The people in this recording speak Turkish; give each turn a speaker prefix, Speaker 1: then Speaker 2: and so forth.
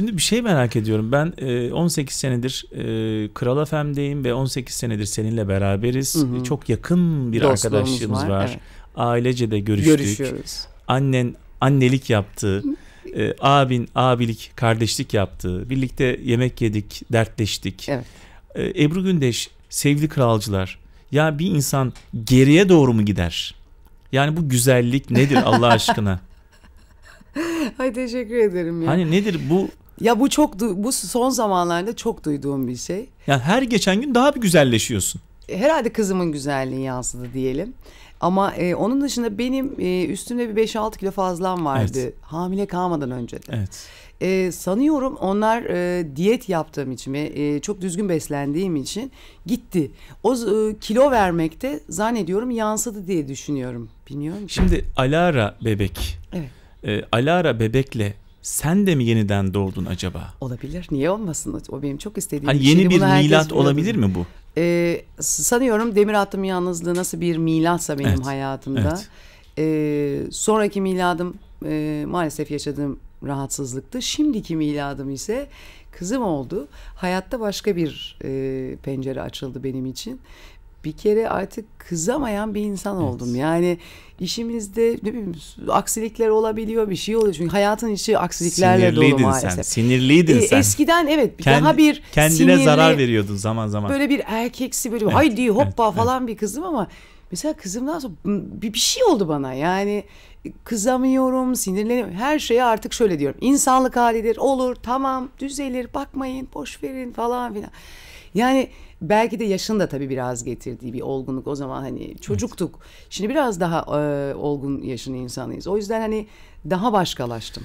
Speaker 1: Şimdi bir şey merak ediyorum. Ben e, 18 senedir e, Kral FM'deyim ve 18 senedir seninle beraberiz. Hı hı. Çok yakın bir Dostluğumuz arkadaşlığımız var. var. Evet. Ailece de görüştük. Görüşüyoruz. Annen annelik yaptı. e, abin abilik, kardeşlik yaptı. Birlikte yemek yedik, dertleştik. Evet. E, Ebru Gündeş, sevgili kralcılar. Ya bir insan geriye doğru mu gider? Yani bu güzellik nedir Allah aşkına?
Speaker 2: Ay teşekkür ederim ya.
Speaker 1: Hani nedir bu?
Speaker 2: Ya bu çok bu son zamanlarda çok duyduğum bir şey.
Speaker 1: Yani her geçen gün daha bir güzelleşiyorsun.
Speaker 2: Herhalde kızımın güzelliği yansıdı diyelim. Ama e, onun dışında benim e, üstümde bir 5-6 kilo fazlam vardı. Evet. Hamile kalmadan önce de. Evet. E, sanıyorum onlar e, diyet yaptığım için ve e, çok düzgün beslendiğim için gitti. O e, kilo vermekte zannediyorum yansıdı diye düşünüyorum. Bilmiyorum.
Speaker 1: Şimdi Alara bebek. Evet. E, Alara bebekle sen de mi yeniden doğdun acaba?
Speaker 2: Olabilir. Niye olmasın? O benim çok istediğim
Speaker 1: hani bir şey. Yeni bir milat olabilir mi bu?
Speaker 2: Ee, sanıyorum Demir Attım Yalnızlığı nasıl bir milatsa benim evet. hayatımda. Evet. Ee, sonraki miladım e, maalesef yaşadığım rahatsızlıktı. Şimdiki miladım ise kızım oldu. Hayatta başka bir e, pencere açıldı benim için bir kere artık kızamayan bir insan oldum. Evet. Yani işimizde ne bileyim aksilikler olabiliyor bir şey oluyor. Çünkü hayatın içi aksiliklerle
Speaker 1: Sinirliydin
Speaker 2: dolu maalesef.
Speaker 1: Sen, sinirliydin ee, sen.
Speaker 2: Eskiden evet Kend, daha bir
Speaker 1: kendine sinirli, zarar veriyordun zaman zaman.
Speaker 2: Böyle bir erkeksi böyle evet, haydi hoppa evet, falan evet. bir kızım ama mesela kızımdan sonra bir, bir şey oldu bana. Yani kızamıyorum, sinirleniyorum. Her şeye artık şöyle diyorum. İnsanlık halidir, olur, tamam, düzelir, bakmayın, boş verin falan filan. Yani belki de yaşın da tabii biraz getirdiği bir olgunluk. O zaman hani çocuktuk. Evet. Şimdi biraz daha e, olgun yaşın insanıyız. O yüzden hani daha başkalaştım.